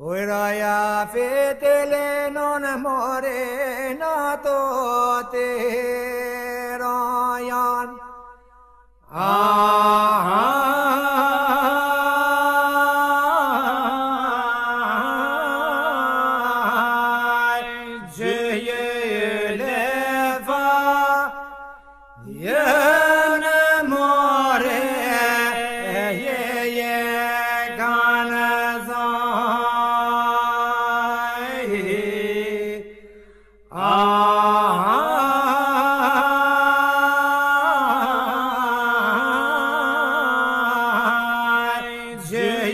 Uraya fetele non more na to te royan. Amen.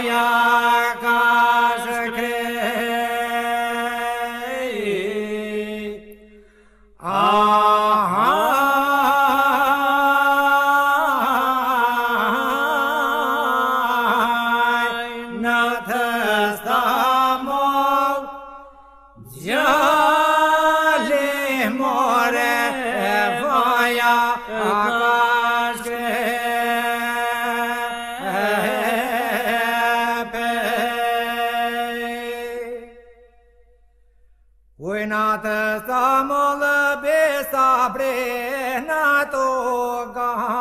ছায়া साबरे ना तो गहा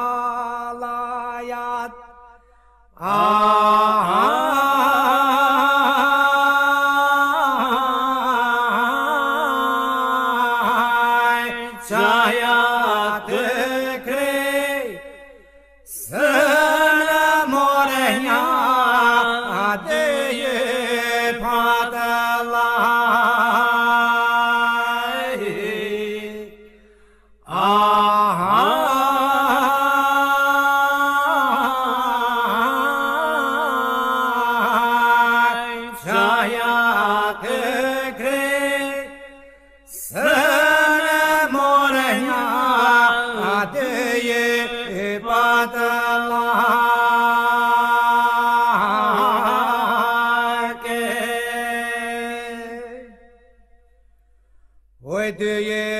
आ Ah.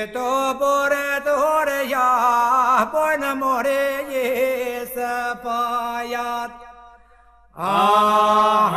Ito pore tore ya poina more ye sapayat. Ah.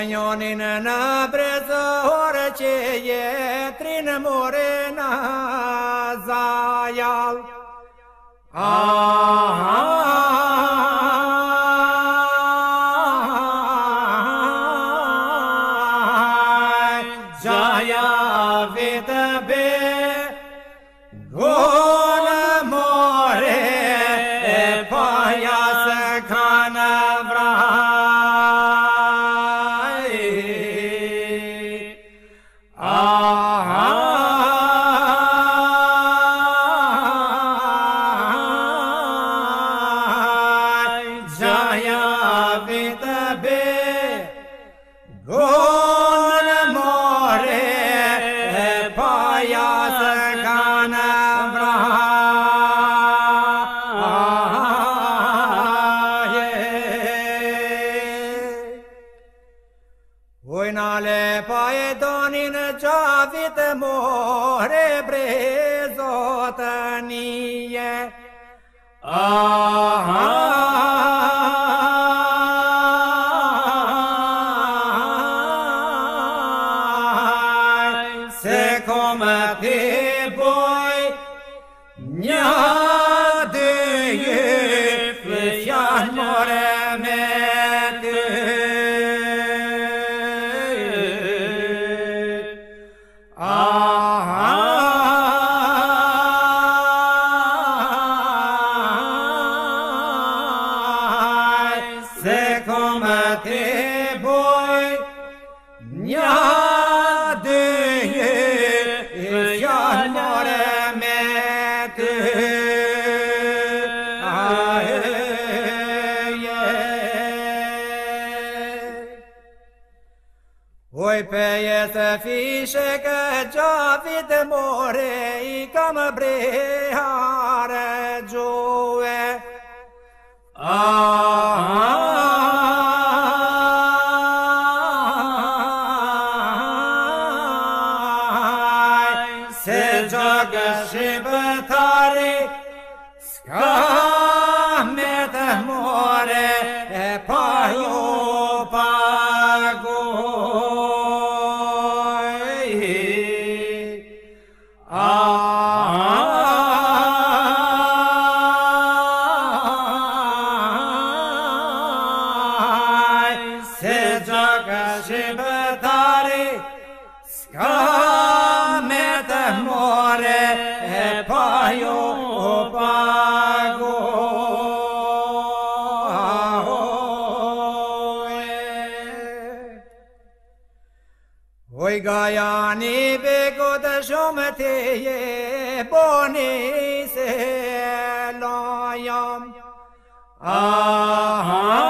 Manionina brezahora çeye trin morena zayal. Ah. माया वित बे। गोन मोरे पाया सगान ब्रह्मा नाले पाए दोनिन चावित मोहरे ब्रेजोतनीय आ Nja pe je se fishe că gjavit more i kam brehare gjue. Ahai, se shqiptari, s'ka me mare ska met more e paio o pago. Oi gaiani bego da jomete ye boni se loyam. Aha.